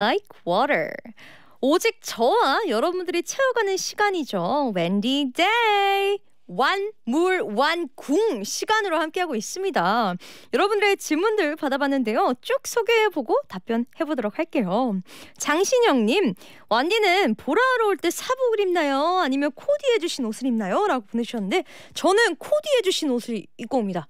like water. 오직 저와 여러분들이 채워가는 시간이죠. 웬디 데이. 완물 완궁 시간으로 함께하고 있습니다. 여러분들의 질문들 받아봤는데요. 쭉 소개해보고 답변해보도록 할게요. 장신영님, 완디는 보라로 올때 사복을 입나요? 아니면 코디해주신 옷을 입나요? 라고 보내주셨는데 저는 코디해주신 옷을 입고 옵니다.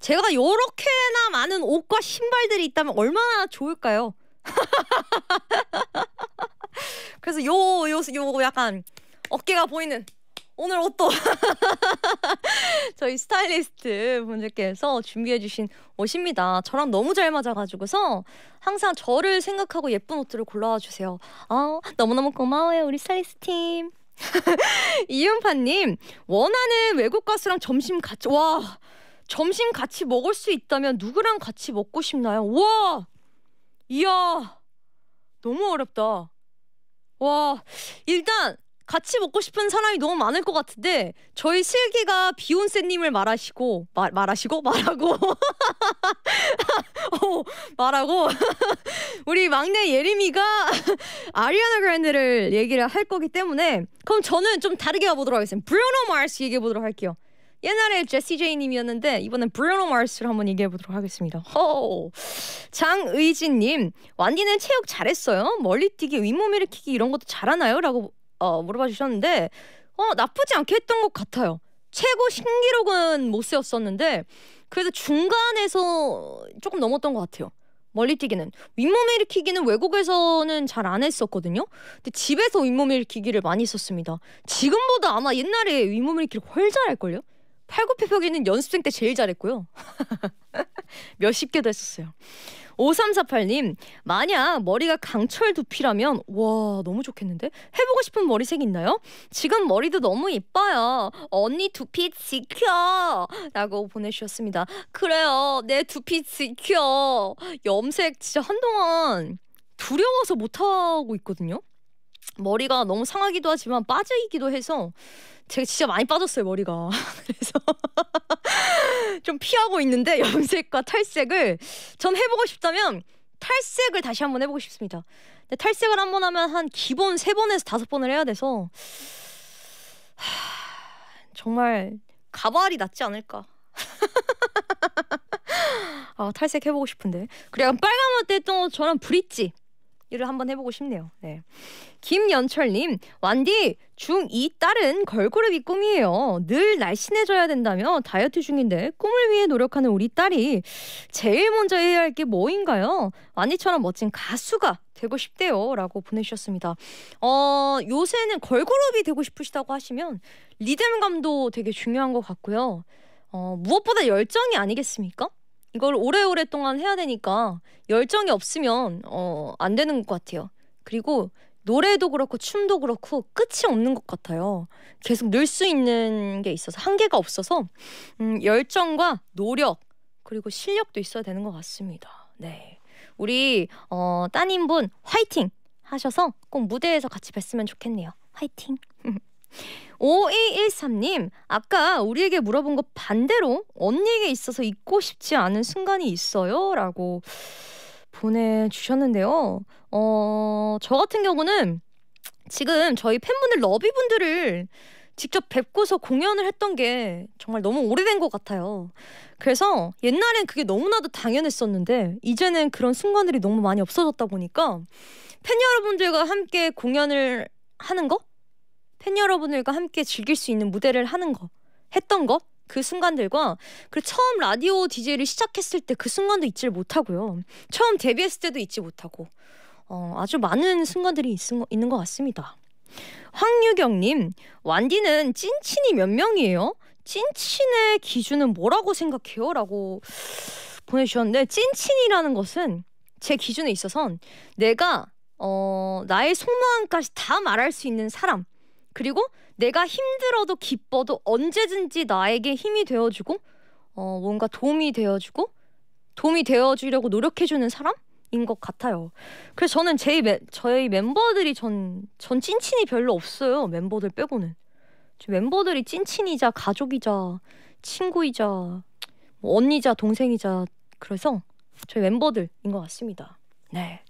제가 이렇게나 많은 옷과 신발들이 있다면 얼마나 좋을까요? 그래서 요, 요, 요 약간 어깨가 보이는 오늘 옷도 저희 스타일리스트 분들께서 준비해주신 옷입니다. 저랑 너무 잘 맞아가지고서 항상 저를 생각하고 예쁜 옷들을 골라와 주세요. 아 너무너무 고마워요 우리 스타일리스트 팀. 이은파님 원하는 외국 가수랑 점심 같이 와 점심 같이 먹을 수 있다면 누구랑 같이 먹고 싶나요? 와 이야 너무 어렵다. 와 일단 같이 먹고 싶은 사람이 너무 많을 것 같은데 저희 슬기가 비욘세님을 말하시고 말 말하시고 말하고 어, 말하고 우리 막내 예림이가 아리아나 그랜드를 얘기를 할 거기 때문에 그럼 저는 좀 다르게 가보도록 하겠습니다. 브루노 마스 얘기해 보도록 할게요. 옛날에 제시 제이님이었는데 이번엔 브루노 마스를 한번 얘기해 보도록 하겠습니다. 호 장의진님 완디는 체육 잘했어요. 멀리뛰기, 윗몸 일으키기 이런 것도 잘하나요?라고 어, 물어봐 주셨는데 어, 나쁘지 않게 했던 것 같아요. 최고 신기록은 못 세웠었는데 그래도 중간에서 조금 넘었던 것 같아요. 멀리뛰기는 윗몸 일으키기는 외국에서는 잘 안 했었거든요. 근데 집에서 윗몸 일으키기를 많이 썼습니다. 지금보다 아마 옛날에 윗몸 일으키기 훨 잘할걸요? 팔굽혀펴기는 연습생 때 제일 잘했고요. 몇십 개도 했었어요. 5348님, 만약 머리가 강철 두피라면, 와, 너무 좋겠는데? 해보고 싶은 머리색 있나요? 지금 머리도 너무 이뻐요. 언니 두피 지켜! 라고 보내주셨습니다. 그래요. 내 두피 지켜. 염색 진짜 한동안 두려워서 못하고 있거든요. 머리가 너무 상하기도 하지만 빠지기도 해서 제가 진짜 많이 빠졌어요 머리가. 그래서 좀 피하고 있는데 염색과 탈색을 전 해보고 싶다면 탈색을 다시 한번 해보고 싶습니다. 근데 탈색을 한 번 하면 한 기본 세 번에서 다섯 번을 해야 돼서 정말 가발이 낫지 않을까. 아, 탈색해보고 싶은데. 약간 빨간 옷때또 저는 브릿지 이를 한번 해보고 싶네요. 네. 김연철님, 완디 중2 딸은 걸그룹이 꿈이에요. 늘 날씬해져야 된다며 다이어트 중인데 꿈을 위해 노력하는 우리 딸이 제일 먼저 해야 할 게 뭐인가요? 완디처럼 멋진 가수가 되고 싶대요. 라고 보내주셨습니다. 어, 요새는 걸그룹이 되고 싶으시다고 하시면 리듬감도 되게 중요한 것 같고요. 어, 무엇보다 열정이 아니겠습니까? 이걸 오래오래 동안 해야 되니까 열정이 없으면 어, 안 되는 것 같아요. 그리고 노래도 그렇고 춤도 그렇고 끝이 없는 것 같아요. 계속 늘 수 있는 게 있어서 한계가 없어서 음, 열정과 노력 그리고 실력도 있어야 되는 것 같습니다. 네, 우리 어, 따님분 화이팅 하셔서 꼭 무대에서 같이 뵀으면 좋겠네요. 화이팅. 5213님, 아까 우리에게 물어본 것 반대로 언니에게 있어서 잊고 싶지 않은 순간이 있어요? 라고 보내주셨는데요. 어, 저 같은 경우는 지금 저희 팬분들, 러비분들을 직접 뵙고서 공연을 했던 게 정말 너무 오래된 것 같아요. 그래서 옛날엔 그게 너무나도 당연했었는데 이제는 그런 순간들이 너무 많이 없어졌다 보니까 팬 여러분들과 함께 공연을 하는 거? 팬 여러분들과 함께 즐길 수 있는 무대를 하는 거 했던 거 그 순간들과 그리고 처음 라디오 DJ를 시작했을 때 그 순간도 잊지를 못하고요. 처음 데뷔했을 때도 잊지 못하고 어, 아주 많은 순간들이 있, 있는 것 같습니다. 황유경님, 완디는 찐친이 몇 명이에요? 찐친의 기준은 뭐라고 생각해요? 라고 보내주셨는데 찐친이라는 것은 제 기준에 있어선 내가 어, 나의 속마음까지 다 말할 수 있는 사람 그리고 내가 힘들어도 기뻐도 언제든지 나에게 힘이 되어주고 어, 뭔가 도움이 되어주고 도움이 되어주려고 노력해주는 사람인 것 같아요. 그래서 저는 제 매, 저희 멤버들이 전, 전 찐친이 별로 없어요. 멤버들 빼고는. 멤버들이 찐친이자 가족이자 친구이자 뭐 언니자 동생이자 그래서 저희 멤버들인 것 같습니다. 네.